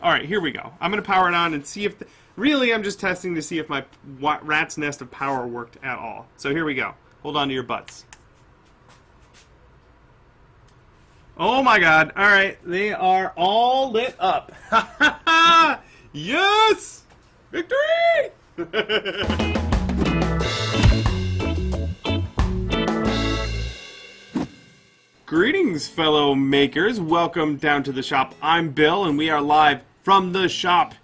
All right, here we go. I'm going to power it on and see if... The, really, I'm just testing to see if my rat's nest of power worked at all. So here we go. Hold on to your butts. Oh my god. All right, they are all lit up. yes! Victory! Greetings, fellow makers. Welcome down to the shop. I'm Bill, and we are live from the shop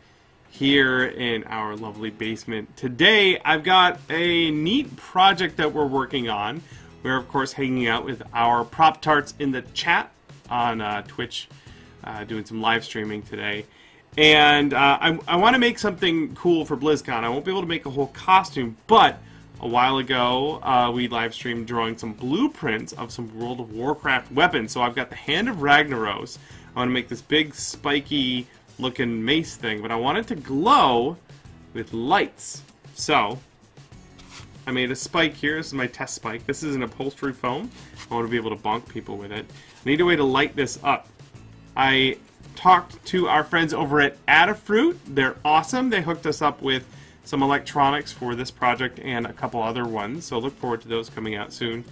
here in our lovely basement. Today, I've got a neat project that we're working on. We're, of course, hanging out with our Prop Tarts in the chat on uh, Twitch, uh, doing some live streaming today. And uh, I, I want to make something cool for BlizzCon. I won't be able to make a whole costume, but a while ago, uh, we live streamed drawing some blueprints of some World of Warcraft weapons. So I've got the Hand of Ragnaros. I want to make this big, spiky looking mace thing, but I want it to glow with lights. So I made a spike here. This is my test spike. This is an upholstery foam. I want to be able to bonk people with it. I need a way to light this up. I talked to our friends over at Adafruit. They're awesome. They hooked us up with some electronics for this project and a couple other ones, so look forward to those coming out soon.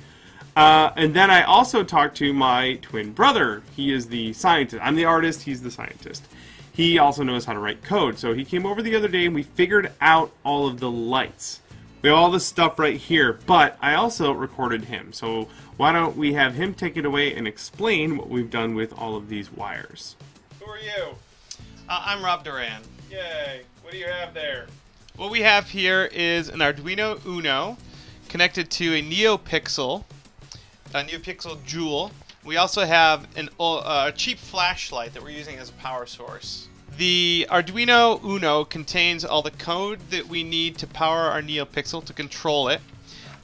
Uh, and then I also talked to my twin brother. He is the scientist. I'm the artist, he's the scientist. He also knows how to write code, so he came over the other day and we figured out all of the lights. We have all this stuff right here, but I also recorded him, so why don't we have him take it away and explain what we've done with all of these wires. Who are you? Uh, I'm Rob Doran. Yay. What do you have there? What we have here is an Arduino Uno connected to a NeoPixel, a NeoPixel Jewel. We also have an, uh, a cheap flashlight that we're using as a power source. The Arduino Uno contains all the code that we need to power our NeoPixel to control it.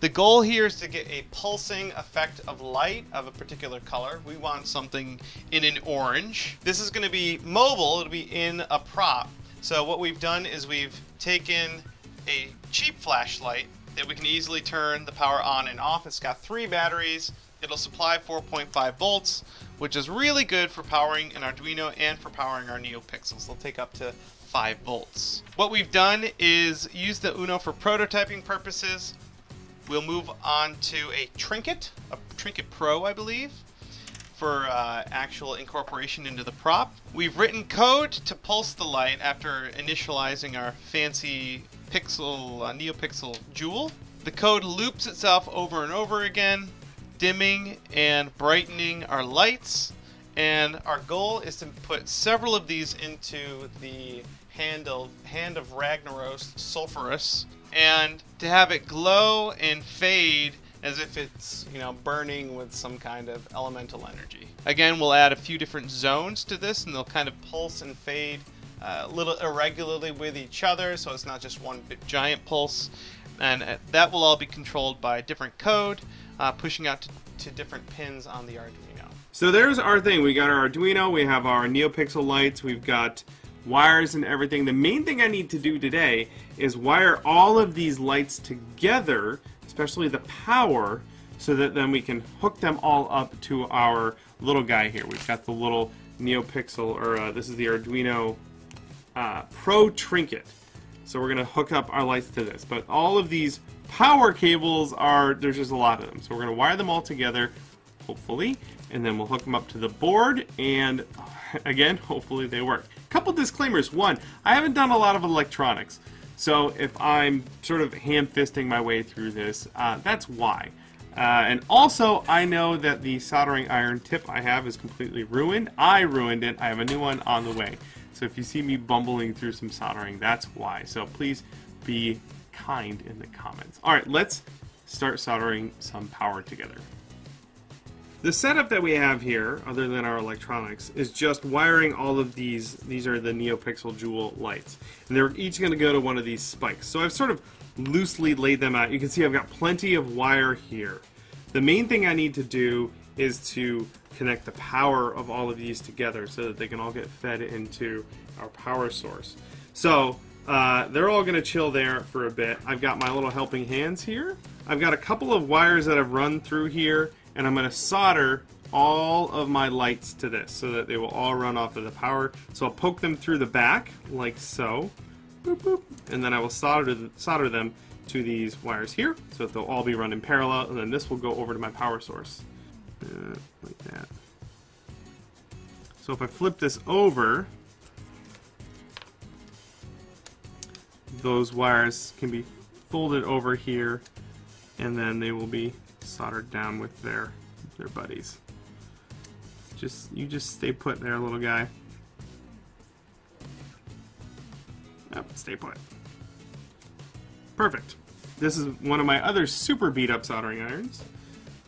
The goal here is to get a pulsing effect of light of a particular color. We want something in an orange. This is going to be mobile, it'll be in a prop. So what we've done is we've taken a cheap flashlight that we can easily turn the power on and off. It's got three batteries. It'll supply 4.5 volts, which is really good for powering an Arduino and for powering our NeoPixels. They'll take up to 5 volts. What we've done is use the Uno for prototyping purposes. We'll move on to a Trinket, a Trinket Pro, I believe for uh, actual incorporation into the prop. We've written code to pulse the light after initializing our fancy pixel uh, NeoPixel jewel. The code loops itself over and over again, dimming and brightening our lights. And our goal is to put several of these into the hand of, hand of Ragnaros Sulfuras and to have it glow and fade as if it's, you know, burning with some kind of elemental energy. Again, we'll add a few different zones to this and they'll kind of pulse and fade uh, a little irregularly with each other, so it's not just one giant pulse. And uh, that will all be controlled by different code, uh, pushing out to, to different pins on the Arduino. So there's our thing. We got our Arduino, we have our NeoPixel lights, we've got wires and everything. The main thing I need to do today is wire all of these lights together especially the power, so that then we can hook them all up to our little guy here. We've got the little NeoPixel, or uh, this is the Arduino uh, Pro Trinket. So we're going to hook up our lights to this. But all of these power cables are, there's just a lot of them. So we're going to wire them all together, hopefully, and then we'll hook them up to the board, and again, hopefully they work. Couple disclaimers. One, I haven't done a lot of electronics. So if I'm sort of ham-fisting my way through this, uh, that's why. Uh, and also, I know that the soldering iron tip I have is completely ruined. I ruined it. I have a new one on the way. So if you see me bumbling through some soldering, that's why. So please be kind in the comments. All right, let's start soldering some power together. The setup that we have here, other than our electronics, is just wiring all of these. These are the NeoPixel Jewel lights. And they're each going to go to one of these spikes. So I've sort of loosely laid them out. You can see I've got plenty of wire here. The main thing I need to do is to connect the power of all of these together so that they can all get fed into our power source. So uh, they're all going to chill there for a bit. I've got my little helping hands here. I've got a couple of wires that I've run through here and I'm going to solder all of my lights to this so that they will all run off of the power. So I'll poke them through the back like so, boop, boop, and then I will solder solder them to these wires here so that they'll all be run in parallel, and then this will go over to my power source uh, like that. So if I flip this over, those wires can be folded over here and then they will be soldered down with their their buddies. Just you just stay put there, little guy. Yep, stay put. Perfect. This is one of my other super beat up soldering irons.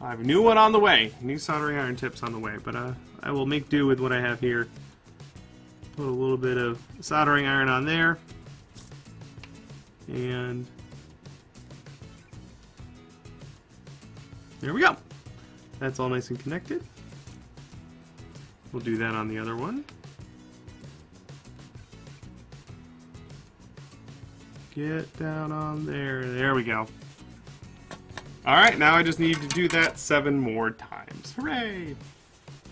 I have a new one on the way. New soldering iron tips on the way, but uh, I will make do with what I have here. Put a little bit of soldering iron on there. And there we go. That's all nice and connected. We'll do that on the other one. Get down on there. There we go. Alright, now I just need to do that seven more times. Hooray!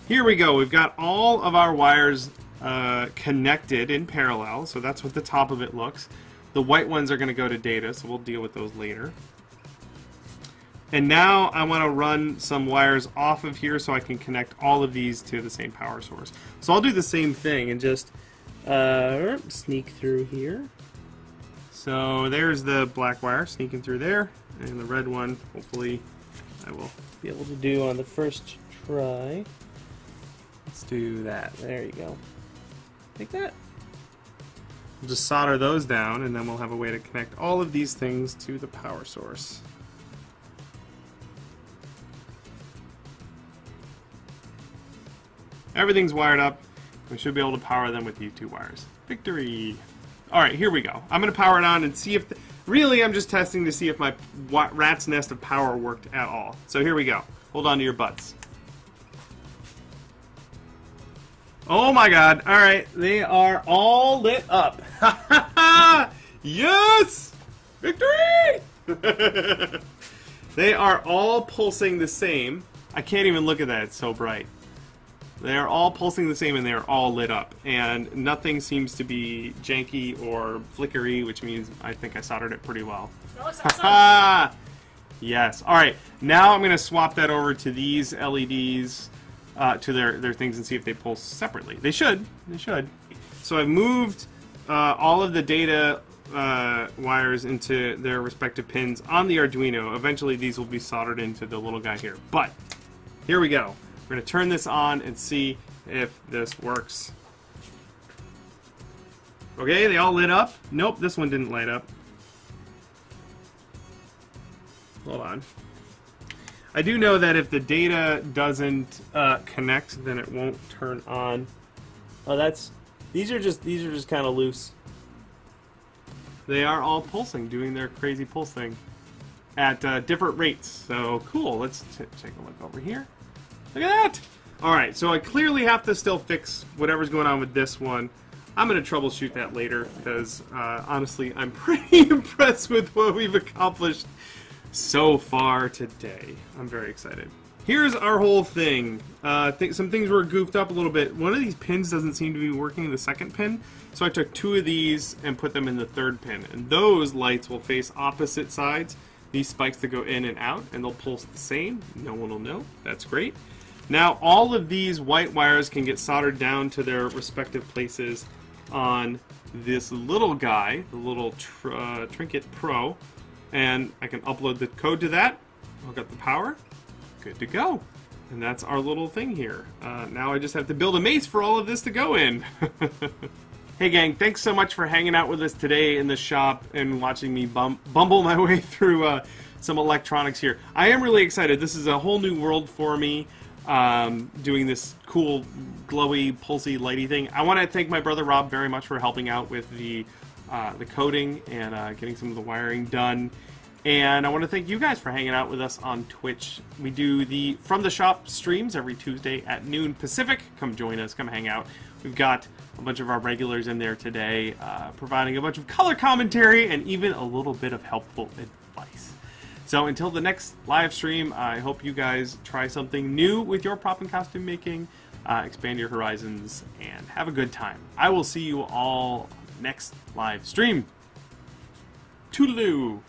Here we go. We've got all of our wires uh, connected in parallel, so that's what the top of it looks. The white ones are going to go to data, so we'll deal with those later. And now I want to run some wires off of here so I can connect all of these to the same power source. So I'll do the same thing and just uh, sneak through here. So there's the black wire sneaking through there, and the red one, hopefully, I will be able to do on the first try. Let's do that. There you go. Like that. We'll just solder those down, and then we'll have a way to connect all of these things to the power source. Everything's wired up. We should be able to power them with these two wires. Victory! Alright, here we go. I'm going to power it on and see if... The, really, I'm just testing to see if my rat's nest of power worked at all. So here we go. Hold on to your butts. Oh my god. Alright, they are all lit up. yes! Victory! they are all pulsing the same. I can't even look at that, it's so bright. They are all pulsing the same and they are all lit up. And nothing seems to be janky or flickery, which means I think I soldered it pretty well. Yes. Alright, now I'm going to swap that over to these LEDs, uh, to their, their things, and see if they pull separately. They should. They should. So I've moved uh, all of the data uh, wires into their respective pins on the Arduino. Eventually these will be soldered into the little guy here. But, here we go. We're going to turn this on and see if this works. Okay, they all lit up. Nope, this one didn't light up. Hold on. I do know that if the data doesn't uh, connect, then it won't turn on. Oh, that's these are just these are just kind of loose. They are all pulsing, doing their crazy pulse thing at uh, different rates. So cool. Let's take a look over here. Look at that! Alright, so I clearly have to still fix whatever's going on with this one. I'm going to troubleshoot that later because, uh, honestly, I'm pretty impressed with what we've accomplished so far today. I'm very excited. Here's our whole thing. Uh, th some things were goofed up a little bit. One of these pins doesn't seem to be working, the second pin. So I took two of these and put them in the third pin. And those lights will face opposite sides. These spikes that go in and out, and they'll pulse the same. No one will know. That's great. Now all of these white wires can get soldered down to their respective places on this little guy, the little tr uh, Trinket Pro, and I can upload the code to that, hook up the power, good to go. And that's our little thing here. Uh, now I just have to build a maze for all of this to go in. hey gang, thanks so much for hanging out with us today in the shop and watching me bum bumble my way through uh, some electronics here. I am really excited. This is a whole new world for me um, doing this cool, glowy, pulsy, lighty thing. I want to thank my brother Rob very much for helping out with the uh, the coding and uh, getting some of the wiring done. And I want to thank you guys for hanging out with us on Twitch. We do the From the Shop streams every Tuesday at noon Pacific. Come join us, come hang out. We've got a bunch of our regulars in there today, uh, providing a bunch of color commentary and even a little bit of helpful advice. So until the next live stream, I hope you guys try something new with your prop and costume making, uh, expand your horizons, and have a good time. I will see you all next live stream. Toodaloo!